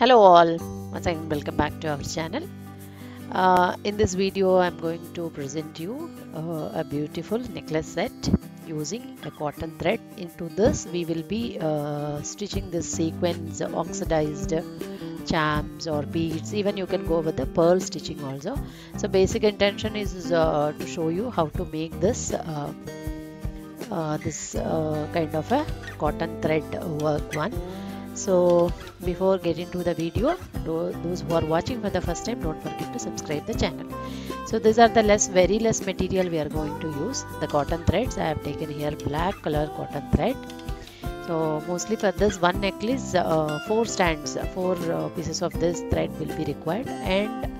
hello all. Once again welcome back to our channel. Uh, in this video i'm going to present you uh, a beautiful necklace set using a cotton thread. Into this we will be uh, stitching this sequins oxidized charms or beads. Even you can go with the pearl stitching also. So basic intention is uh, to show you how to make this uh, uh, this kind of a cotton thread work one so before getting to the video those who are watching for the first time don't forget to subscribe the channel. So these are the less very less material we are going to use the cotton threads. I have taken here black color cotton thread. So mostly for this one necklace uh, four stands four uh, pieces of this thread will be required. And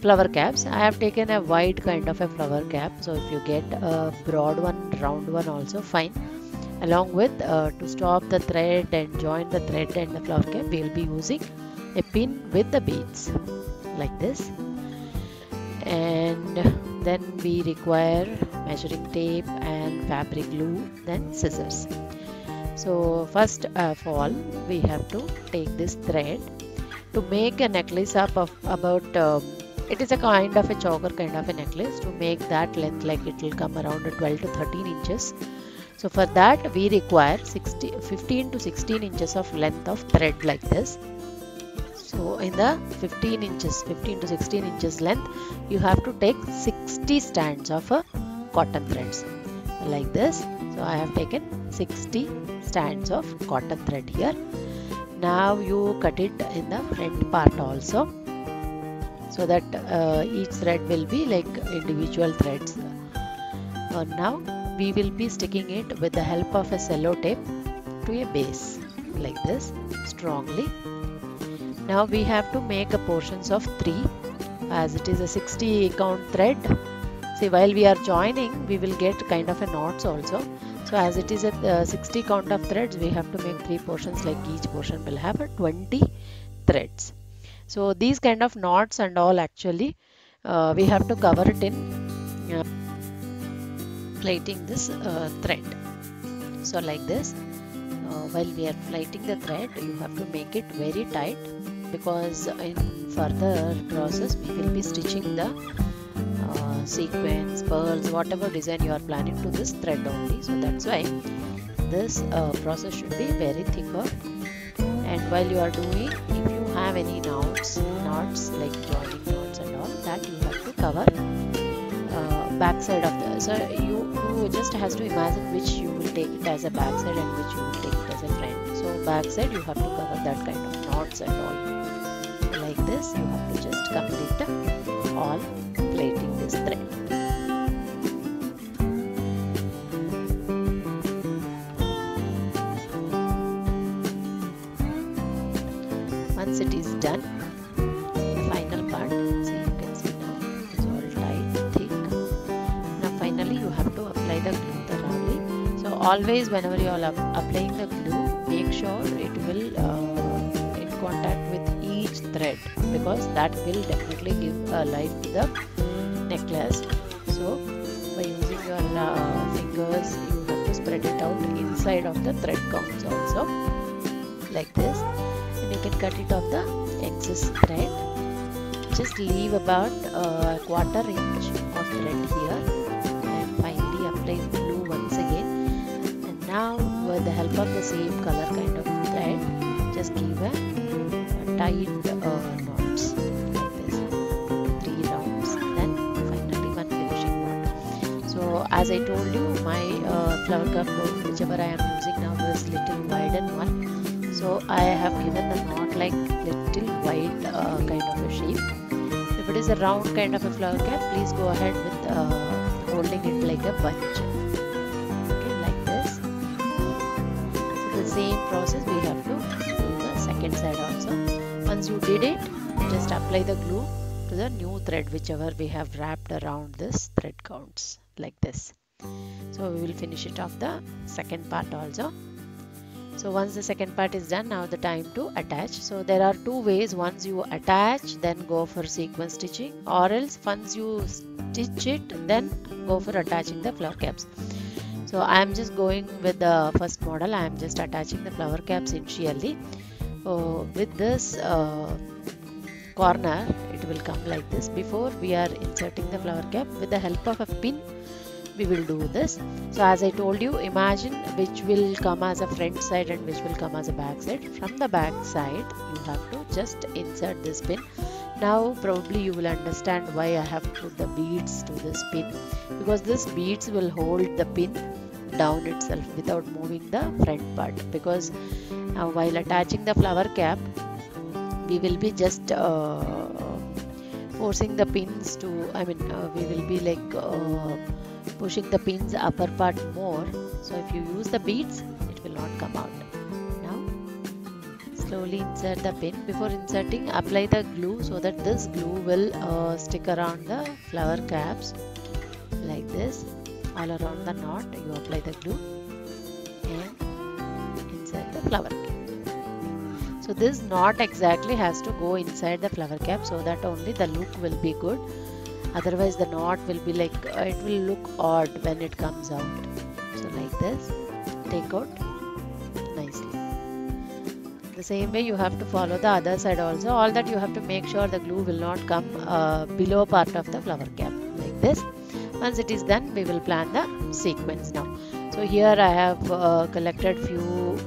flower caps. I have taken a wide kind of a flower cap. So if you get a broad one round one also fine along with uh, to stop the thread and join the thread and the flower cap we will be using a pin with the beads like this. And then we require measuring tape and fabric glue then scissors. So first of all we have to take this thread to make a necklace up of about um, it is a kind of a choker kind of a necklace. To make that length like it will come around 12 to 13 inches so for that we require 60, 15 to 16 inches of length of thread like this. So in the 15 inches, 15 to 16 inches length, you have to take 60 strands of a cotton threads like this. So I have taken 60 strands of cotton thread here. Now you cut it in the front part also so that uh, each thread will be like individual threads. Uh, now we will be sticking it with the help of a cello tape to a base like this strongly. Now we have to make a portions of 3 as it is a 60 count thread see while we are joining we will get kind of a knots also. So as it is a uh, 60 count of threads we have to make three portions like each portion will have a 20 threads. So these kind of knots and all actually uh, we have to cover it in uh, plaiting this uh, thread. So like this uh, while we are plaiting the thread you have to make it very tight because in further process we will be stitching the uh, sequins pearls whatever design you are planning to this thread only. So that's why this uh, process should be very thicker. And while you are doing if you have any knots knots like joining knots and all that you have to cover back side of the so you, you just has to imagine which you will take it as a backside and which you will take it as a front so backside you have to cover that kind of knots and all. Like this you have to just complete all plaiting this thread always whenever you are applying the glue make sure it will uh, in contact with each thread because that will definitely give a life to the necklace. So by using your uh, fingers you have to spread it out inside of the thread counts also like this. And you can cut it off the excess thread. Just leave about a uh, quarter inch of thread here and finally apply now with the help of the same color kind of thread just give a, tight uh, knots like this. Three rounds then finally one finishing knot. So as I told you my uh, flower cup whichever I am using now is little widened one. So I have given the knot like little wide uh, kind of a shape. If it is a round kind of a flower cap please go ahead with uh, holding it like a bunch same process we have to do the second side also. Once you did it just apply the glue to the new thread whichever we have wrapped around this thread counts like this. So we will finish it off the second part also. So once the second part is done now the time to attach. So there are two ways. Once you attach then go for sequence stitching. Or else once you stitch it then go for attaching the flower caps so I am just going with the first model. I am just attaching the flower caps initially. Uh, with this uh, corner it will come like this. Before we are inserting the flower cap. With the help of a pin we will do this. So as I told you imagine which will come as a front side and which will come as a back side. From the back side you have to just insert this pin now probably you will understand why I have put the beads to this pin. Because this beads will hold the pin down itself without moving the front part. Because uh, while attaching the flower cap we will be just uh, forcing the pins to I mean uh, we will be like uh, pushing the pins upper part more. So if you use the beads it will not come out slowly insert the pin. Before inserting apply the glue so that this glue will uh, stick around the flower caps like this. All around the knot you apply the glue and insert the flower cap. So this knot exactly has to go inside the flower cap so that only the look will be good. Otherwise the knot will be like uh, it will look odd when it comes out. So like this. Take out same way you have to follow the other side also. All that you have to make sure the glue will not come uh, below part of the flower cap like this. Once it is done we will plan the sequence now. So here I have uh, collected few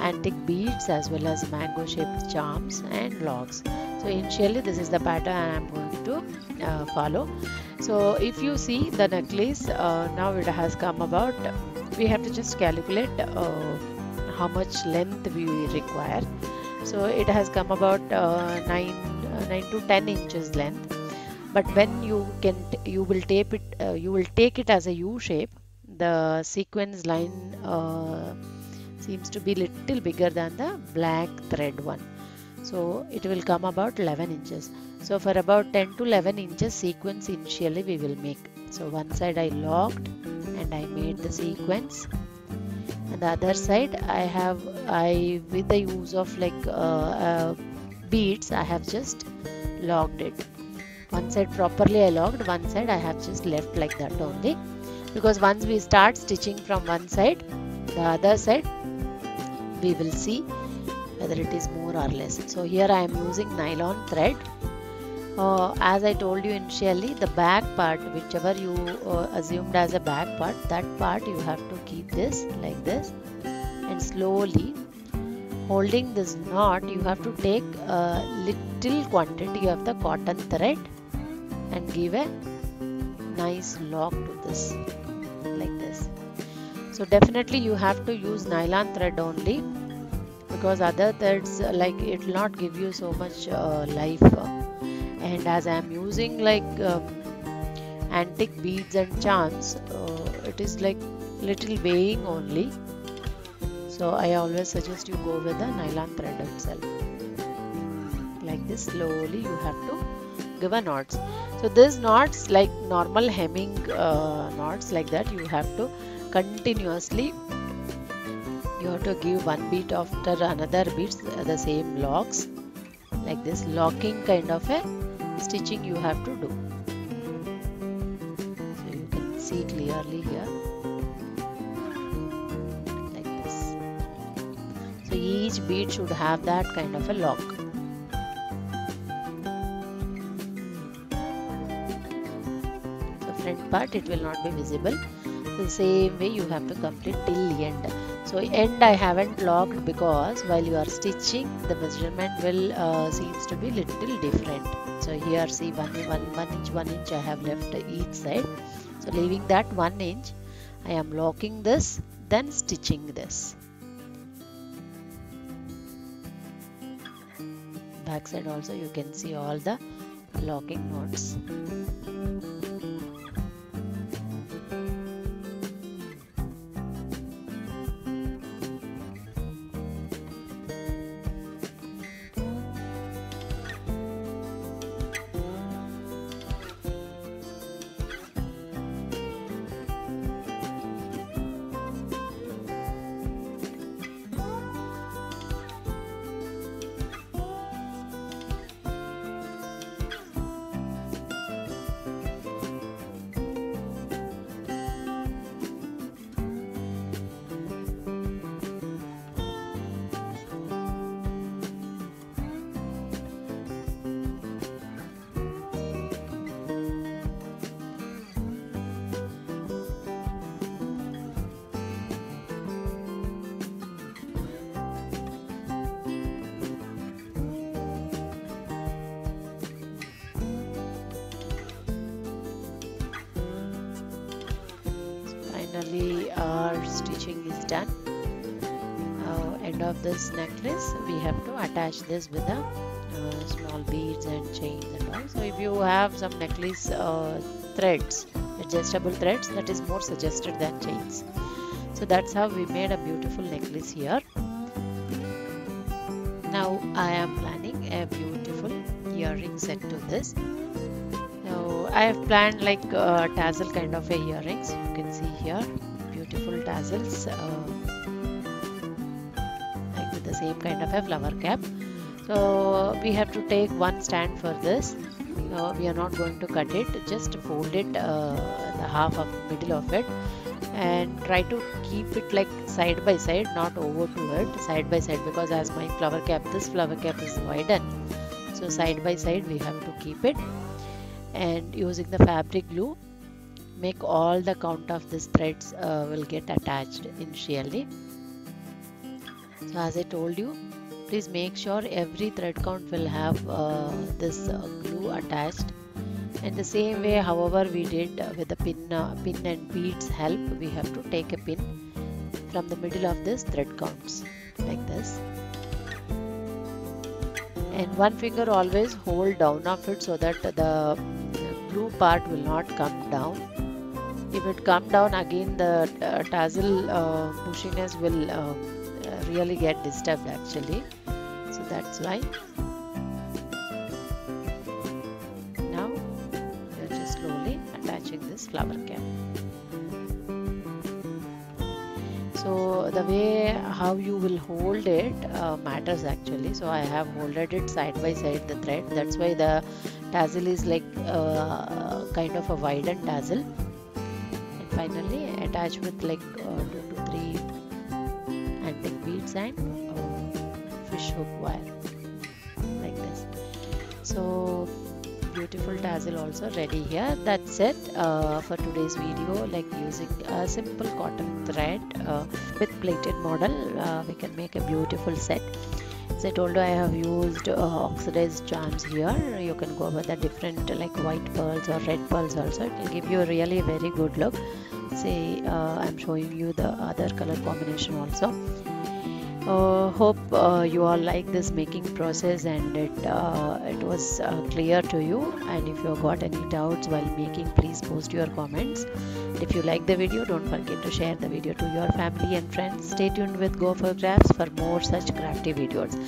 antique beads as well as mango shaped charms and logs. So initially this is the pattern I am going to uh, follow. So if you see the necklace uh, now it has come about. We have to just calculate uh, how much length we require. So it has come about uh, 9 uh, 9 to 10 inches length. But when you can you will tape it uh, you will take it as a u shape the sequence line seems to be little bigger than the black thread one. So it will come about 11 inches. So for about 10 to 11 inches sequence initially we will make. So one side I locked and I made the sequence the other side I have I with the use of like uh, uh, beads I have just locked it. One side properly I locked one side I have just left like that only. Because once we start stitching from one side the other side we will see whether it is more or less. So here I am using nylon thread uh, as I told you initially the back part whichever you uh, assumed as a back part that part you have to keep this like this and slowly. Holding this knot you have to take a little quantity of the cotton thread and give a nice lock to this like this. So definitely you have to use nylon thread only because other threads like it will not give you so much uh, life and as I am using like um, antique beads and charms uh, it is like little weighing only. So I always suggest you go with the nylon thread itself. Like this slowly you have to give a knots so this knots like normal hemming uh, knots like that you have to continuously you have to give one beat after another beats the same locks. Like this locking kind of a stitching you have to do. So you can see clearly here. Like this. So each bead should have that kind of a lock. The front part it will not be visible. The same way you have to complete till the end so end I haven't locked because while you are stitching the measurement will uh, seems to be little different. So here see one, one, one inch one inch I have left each side. So leaving that one inch I am locking this then stitching this. Back side also you can see all the locking knots finally our stitching is done. Uh, end of this necklace we have to attach this with the uh, small beads and chains and all. So if you have some necklace uh, threads adjustable threads that is more suggested than chains. So that's how we made a beautiful necklace here. Now I am planning a beautiful earring set to this I have planned like a tassel kind of a earrings. You can see here. Beautiful tassels uh, like with the same kind of a flower cap. So we have to take one stand for this. Uh, we are not going to cut it. Just fold it uh, the half of middle of it. And try to keep it like side by side not over to it side by side because as my flower cap this flower cap is widened so side by side we have to keep it and using the fabric glue make all the count of these threads uh, will get attached initially. So as I told you please make sure every thread count will have uh, this uh, glue attached. And the same way however we did with the pin uh, pin and beads help we have to take a pin from the middle of this thread counts like this. And one finger always hold down of it so that the glue part will not come down. If it come down again the uh, tassel uh, bushiness will uh, really get disturbed actually. So that's why. Now we are just slowly attaching this flower cap. So the way how you will hold it uh, matters actually. So I have holded it side by side the thread. That's why the tassel is like uh, kind of a widened tassel and finally attach with like uh, two to three antique beads and uh, fish hook wire like this. So beautiful tassel also ready here. That's it uh, for today's video. Like using a simple cotton thread uh, with plaited model uh, we can make a beautiful set I told you I have used uh, oxidized charms here. You can go with the different like white pearls or red pearls also. It will give you a really very good look. See uh, I'm showing you the other color combination also. Uh, hope uh, you all like this making process and it uh, it was uh, clear to you. And if you got any doubts while making please post your comments if you like the video don't forget to share the video to your family and friends stay tuned with go for crafts for more such crafty videos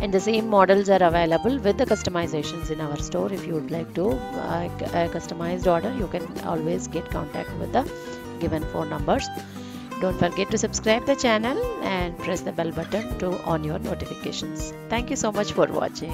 and the same models are available with the customizations in our store if you would like to uh, a customized order you can always get contact with the given phone numbers don't forget to subscribe the channel and press the bell button to on your notifications. Thank you so much for watching.